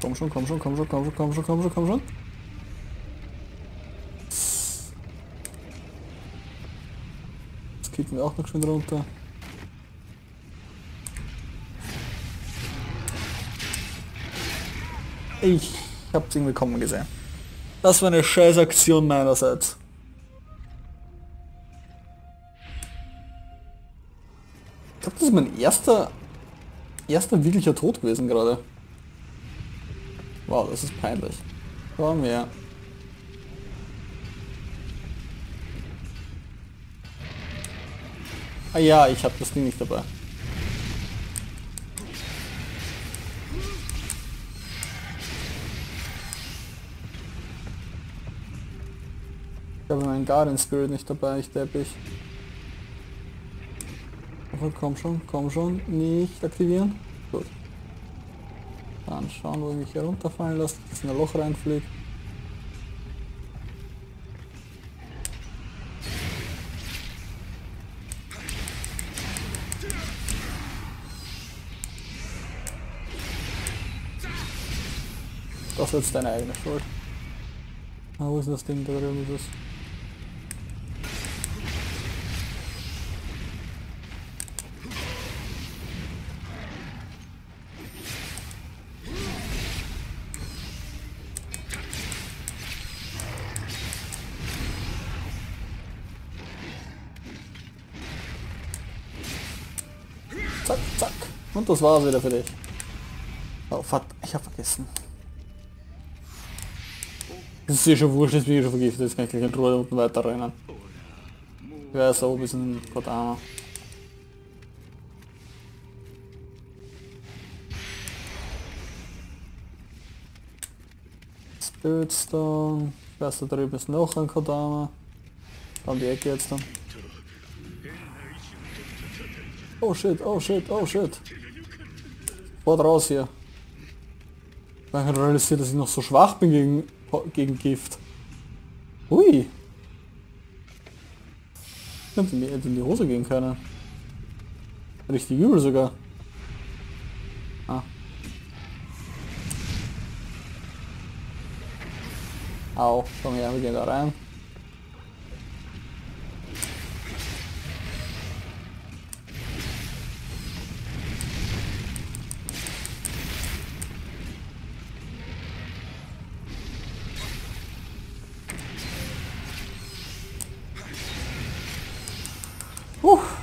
Komm schon, komm schon, komm schon, komm schon, komm schon, komm schon, komm schon. Jetzt kicken wir auch noch schön runter. Ich hab's irgendwie kommen gesehen. Das war eine scheiß Aktion meinerseits. Ich glaube, das ist mein erster, erster wirklicher Tod gewesen gerade. Wow, das ist peinlich. Komm her. Ah ja, ich habe das Ding nicht dabei. Ich habe meinen Guardian Spirit nicht dabei, ich depp ich. Aber komm schon, komm schon, nicht aktivieren. Gut. Dann schauen, wo ich mich hier runterfallen lasse, dass ein Loch reinfliege. Das ist jetzt deine eigene Schuld. Ah, wo ist das Ding da drüben? Ist es? Das war's wieder für dich. Oh, fuck, ich hab vergessen. Das ist eh schon wurscht, jetzt bin ich schon vergiftet, jetzt kann ich gleich in Ruhe unten weiter rennen. Ich oben ist ein Kodama. Spiritstone. Ich weiß, da drüben ist noch ein Kodama. Da um die Ecke jetzt dann. Oh shit, oh shit, oh shit. Fort raus hier. Ich habe realisiert, dass ich noch so schwach bin gegen, gegen Gift. Hui. Könnte die, in die Hose gehen können. Richtig übel sogar. Ah. Au, komm her, wir gehen da rein.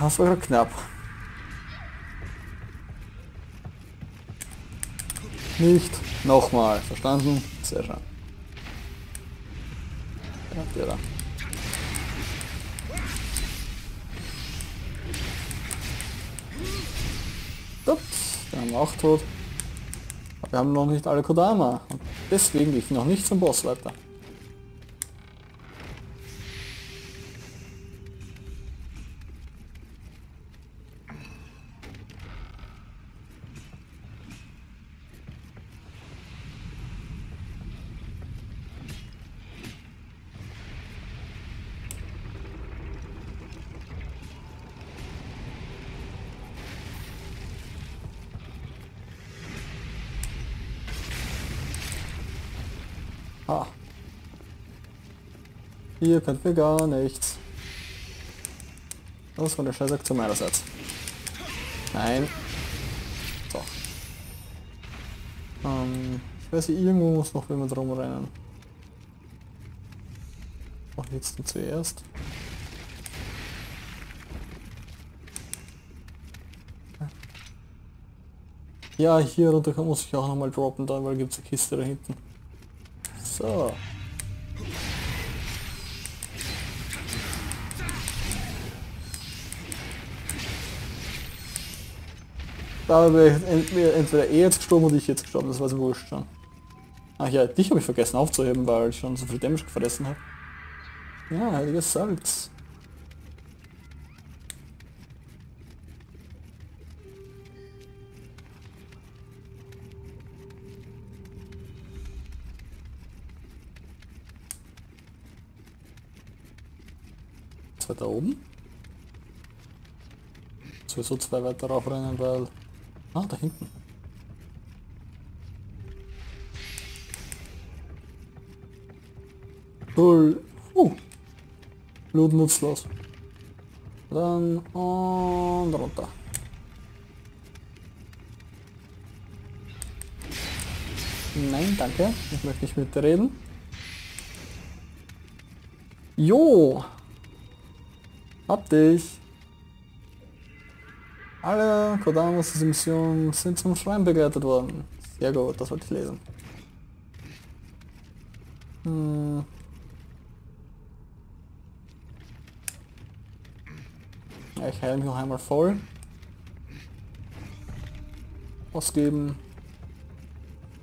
Das war knapp. Nicht nochmal. Verstanden? Sehr schön. Ja, der da. Wir haben auch tot. Wir haben noch nicht alle Kodama. Und deswegen gehe ich noch nicht zum Boss weiter. Ah. Hier könnt wir gar nichts. Das war der scheiß Aktion meinerseits. Nein. So. Ähm, ich weiß nicht, irgendwo muss noch jemand rumrennen. Mach jetzt zuerst. Ja, hier runter muss ich auch nochmal droppen, dann, weil gibt es eine Kiste da hinten. So. Da wäre entweder, er jetzt gestorben oder ich jetzt gestorben, das war so wurscht schon. Ach ja, dich habe ich vergessen aufzuheben, weil ich schon so viel Damage gefressen habe. Ja, heiliges Salz. da oben? Sowieso zwei weiter aufrennen, weil... Ah, da hinten. Bull. Uh. Blut nutzlos. Dann und runter. Nein, danke. Ich möchte nicht mitreden. Jo, hab dich. Alle Kodamas dieser Mission sind zum Schrein begleitet worden. Sehr gut, das wollte ich lesen. Hm. Ich heile mich noch einmal voll. Ausgeben.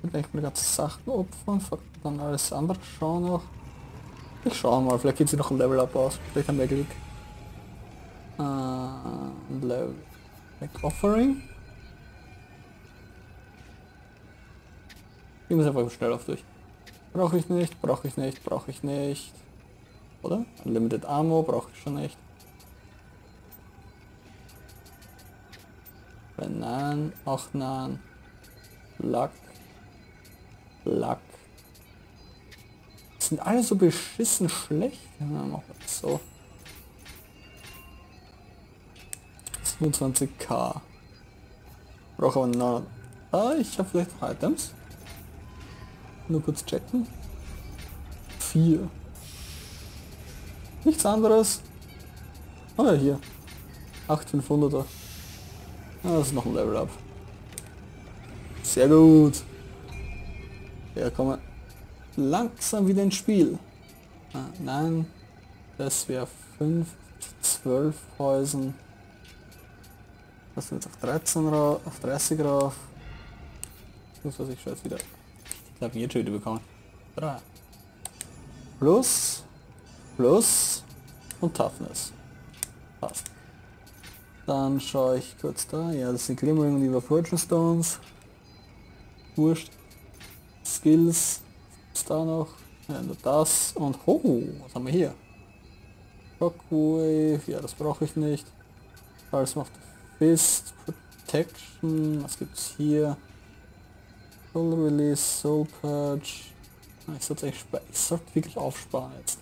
Ich mir ganze Sachen opfern, dann alles andere schauen noch. Ich schau mal, vielleicht geht sie noch ein Level up aus. Vielleicht haben wir Glück. Äh, Level. Like Offering. Ich muss einfach schnell auf durch. Brauche ich nicht, brauche ich nicht, brauche ich nicht. Oder? Unlimited Ammo brauche ich schon nicht. Bananen, auch nein. Lack. Lack. Sind alle so beschissen schlecht? Ja, machen wir so. 27k. Brauche aber noch. Ah, ich habe vielleicht noch Items. Nur kurz checken. 4. Nichts anderes. Ah hier. 8500er. Ah, das ist noch ein Level Up. Sehr gut. Ja, komm langsam wieder ins Spiel. Ah, nein, das wäre 5, 12 Häusen. Das sind jetzt auf 13 rauf, auf 30 rauf. Muss ich jetzt wieder. Schon wieder bekommen. 3. Plus, plus und Toughness. Passt. Dann schaue ich kurz da. Ja, das sind Glimmering und die Fortune Stones. Wurscht. Skills ist da noch. Ja, nur das und oh, was haben wir hier? Shockwave, ja das brauche ich nicht. Alles macht Fist, Protection, was gibt's hier? Soul Release, Soul Purge. Ah, ich sollte, ich sollte wirklich aufsparen jetzt.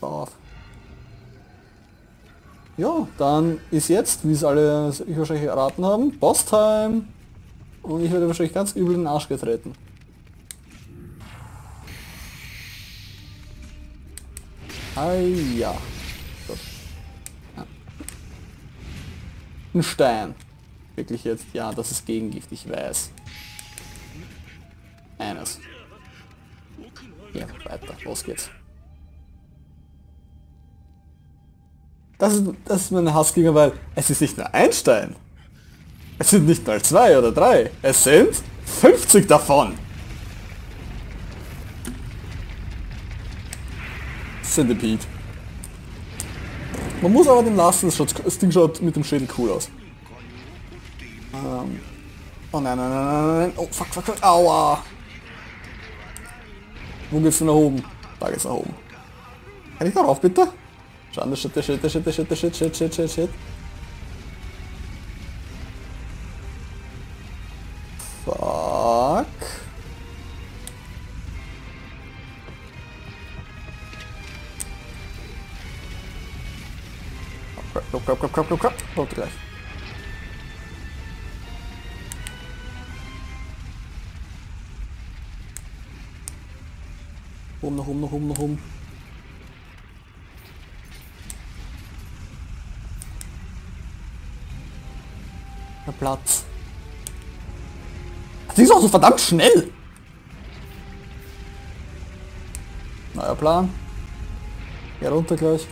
Auf. Ja, dann ist jetzt, wie es alle ich wahrscheinlich erraten haben, Boss Time. Und ich werde wahrscheinlich ganz übel in den Arsch getreten. Ah ja. Ein Stein. Wirklich jetzt, ja, das ist Gegengift, ich weiß. Eines. Ja, weiter, los geht's. Das ist, das ist meine Hassgegner, weil es ist nicht nur ein Stein. Es sind nicht mal zwei oder drei. Es sind 50 davon. Centipede. Man muss aber den lassen, das, Ding schaut mit dem Schädel cool aus. Ähm. Oh nein, nein, nein, nein, nein. Oh, fuck, fuck, fuck. Aua. Wo geht's denn nach oben? Da geht's nach oben. Kann ich darauf bitte? Schade, shit, shit, shit, shit, shit, shit, shit, shit, shit, shit. Crap, crap, crap, crap, crap. Baut gleich. Oben, nach oben, nach oben, nach oben. Der Platz. Das ist auch so verdammt schnell. Neuer Plan. Geh runter gleich.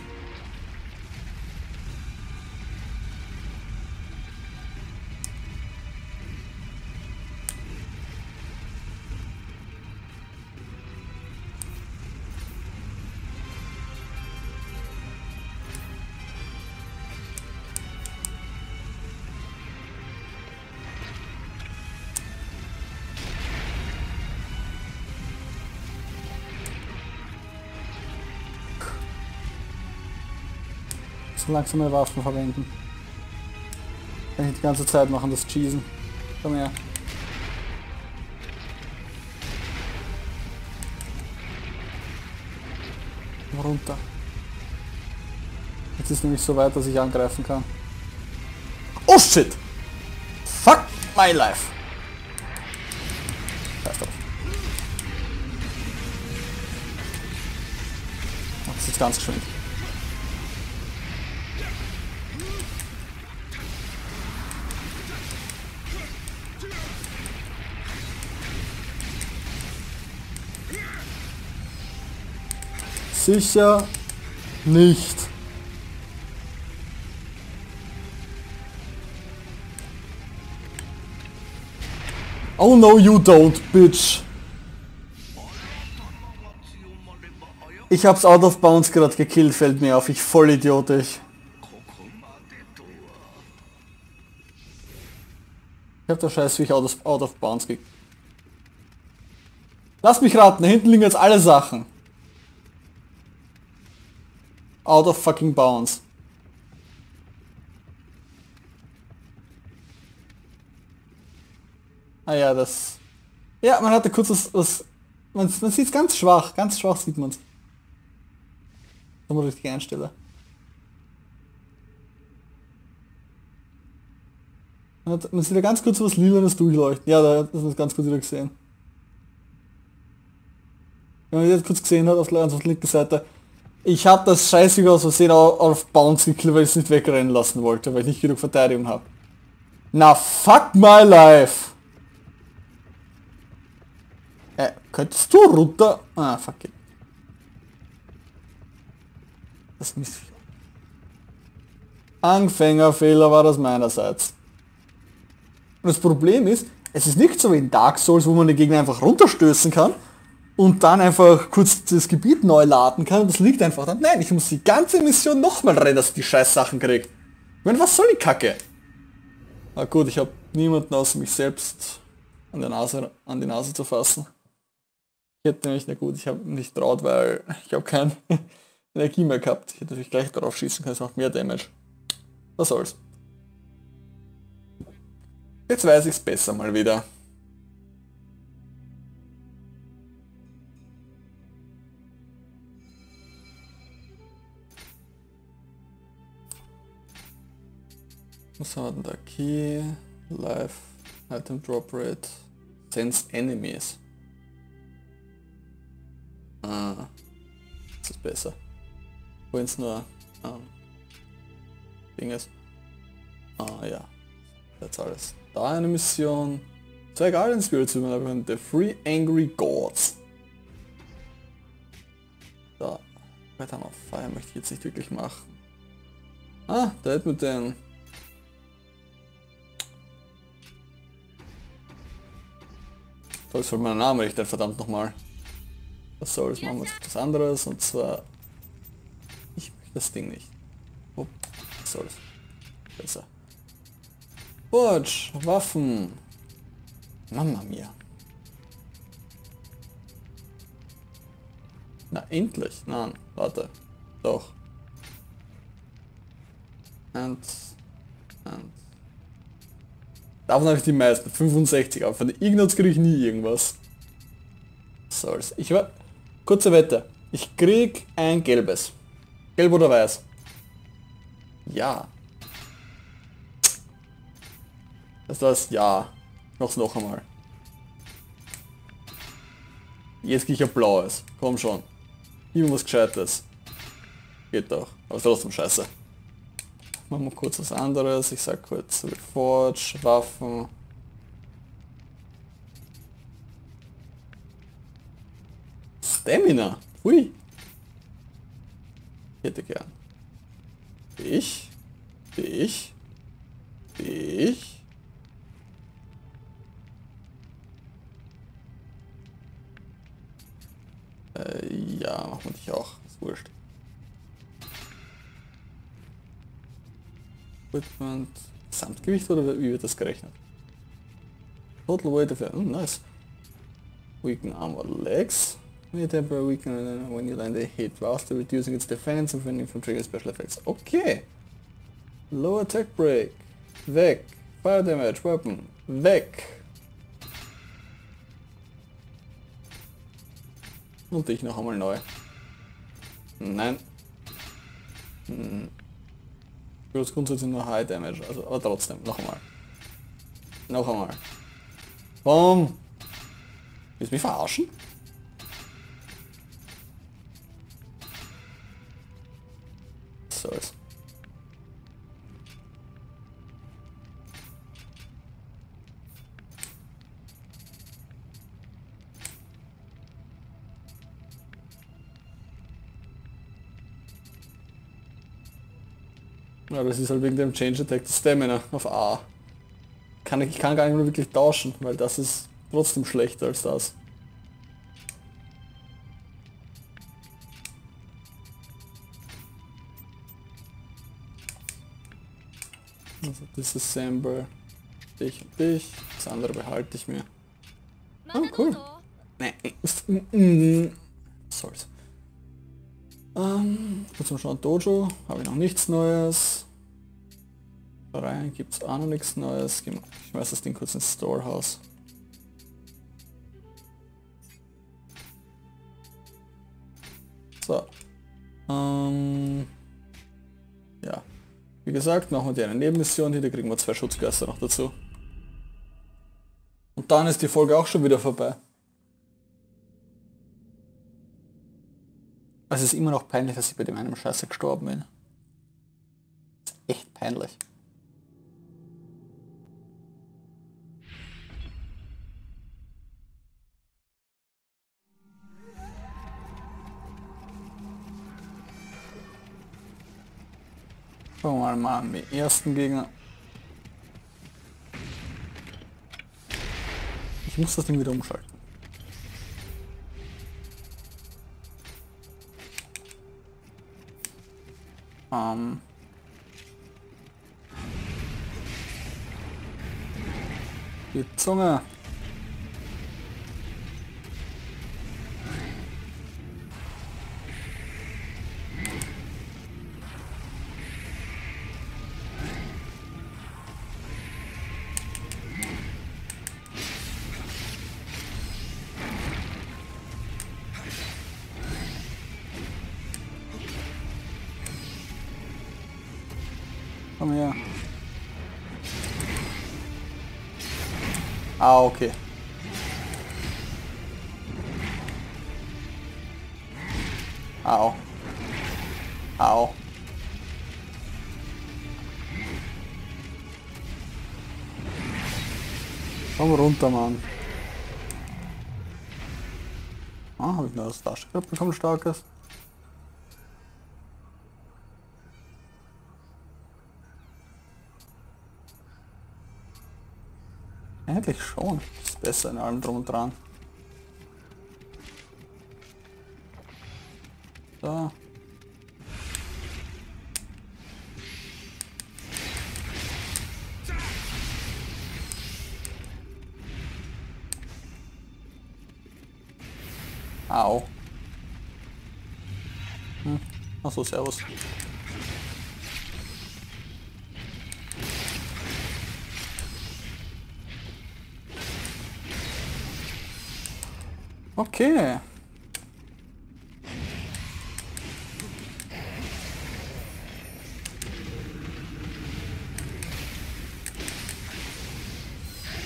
So langsame Waffen verwenden. Kann ich die ganze Zeit machen, das Cheesen. Komm her. Runter. Jetzt ist nämlich so weit, dass ich angreifen kann. Oh shit! Fuck my life! Das ist ganz geschwind. Sicher nicht. Oh no, you don't, bitch. Ich hab's out of bounds gerade gekillt, fällt mir auf. Ich voll idiotisch. Ich hab da scheiß wie ich out of, out of bounds gekillt. Lass mich raten, da hinten liegen jetzt alle Sachen. Out of fucking bounds. Ah ja, das... Ja, man hatte kurz was... was man man sieht es ganz schwach, ganz schwach sieht man es. Man richtig einstelle. Man, hat, man sieht ja ganz kurz was Lilanes durchleuchten. Ja, da hat man es ganz kurz wieder gesehen. Wenn man jetzt kurz gesehen hat auf der linken Seite, ich habe das scheißige aus Versehen auf Bounce gekillt, weil ich es nicht wegrennen lassen wollte, weil ich nicht genug Verteidigung habe. Na fuck my life! Äh, könntest du runter? Ah, fuck it. Das Mist. Anfängerfehler war das meinerseits. Und das Problem ist, es ist nicht so wie in Dark Souls, wo man den Gegner einfach runterstößen kann, und dann einfach kurz das Gebiet neu laden kann. Das liegt einfach dann. Nein, ich muss die ganze Mission nochmal rennen, dass ich die scheiß Sachen krieg. Ich meine, was soll die Kacke? Na gut, ich habe niemanden außer mich selbst an, der Nase, an die Nase zu fassen. Ich hätte nämlich, na gut, ich habe nicht traut, weil ich habe keine Energie mehr gehabt. Ich hätte natürlich gleich drauf schießen können, es macht mehr Damage. Was soll's. Jetzt weiß ich's besser mal wieder. Was haben wir denn da? Key, Life, Item Drop Rate, Sense Enemies. Ah, das ist besser. Wenn es nur ähm, Ding ist. Ah ja, das alles. Da eine Mission. Zwei Guardian Spirits übernehmen. The Free Angry Gods. Da. Weiter auf Fire möchte ich jetzt nicht wirklich machen. Ah, da hätten wir den Soll mein Name richten, verdammt nochmal. Was soll das? Machen wir jetzt etwas anderes und zwar... Ich möchte das Ding nicht. Oh, was soll das? Besser. Bursch, Waffen. Mama mia. Na, endlich. Nein, warte. Doch. Und... Und... Davon habe ich die meisten. 65, aber von Ignots kriege ich nie irgendwas. Soll's. Ich war... Kurze Wette. Ich krieg ein gelbes. Gelb oder weiß? Ja. Das das Ja. Mach's noch einmal. Jetzt krieg ich ein blaues. Komm schon. Irgendwas Gescheites. Geht doch. Aber trotzdem scheiße. Machen wir kurz was anderes. Ich sag kurz Reforge, Waffen. Stamina. Hui. Hätte gern. Ich. Ich. Ich. Äh, ja, machen wir dich auch. Ist wurscht. Equipment, Gesamtgewicht oder wie wird das gerechnet? Total weight of oh, nice. Weaken armor legs. When you temporary weaken when you land a hit, whilst reducing its defense and preventing from triggering special effects. Okay. Low attack break. Weg. Fire damage, weapon. Weg. Und dich noch einmal neu. Nein. Hm. Bloß grundsätzlich nur High Damage, also, aber trotzdem, noch einmal. Noch einmal. Boom! Willst du mich verarschen? Ja, das ist halt wegen dem Change Attack Stamina auf A. Kann ich, kann gar nicht mehr wirklich tauschen, weil das ist trotzdem schlechter als das. Also Disassemble dich und dich, das andere behalte ich mir. Oh, cool. Nee, Sorry. Ähm, kurz mal schauen, Dojo, habe ich noch nichts Neues. Rein gibt es auch noch nichts Neues. Ich weiß das Ding kurz ins Storehouse. So. Ähm, ja. Wie gesagt, machen wir die eine Nebenmission hier, da kriegen wir zwei Schutzgeister noch dazu. Und dann ist die Folge auch schon wieder vorbei. Es ist immer noch peinlich, dass ich bei dem einen Scheiße gestorben bin. echt peinlich. Schauen wir mal an den ersten Gegner. Ich muss das Ding wieder umschalten. Ähm die Zunge. Ah, okay. Au. Au. Komm runter, Mann. Ah, habe ich das Taschengeld bekommen, starkes. Eigentlich schon. Ist besser in allem drum und dran. So. Au. Hm. Achso, servus. Okay.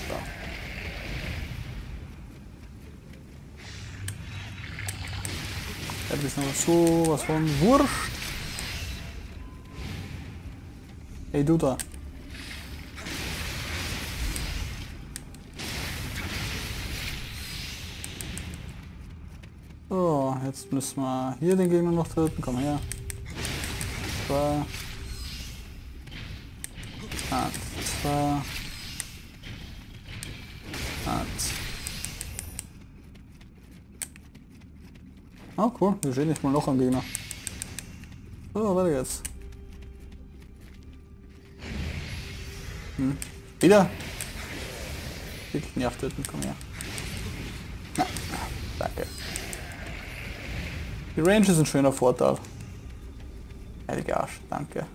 So. Das ist noch so was von So, jetzt müssen wir hier den Gegner noch töten. Komm her. Zwei. Eins, zwei. Eins. Oh cool, wir sehen nicht mal noch am Gegner. So, weiter geht's. Hm. Wieder? Wirklich nervt töten, komm her. Na. Die Range ist ein schöner Vorteil. Heiliger Arsch, danke.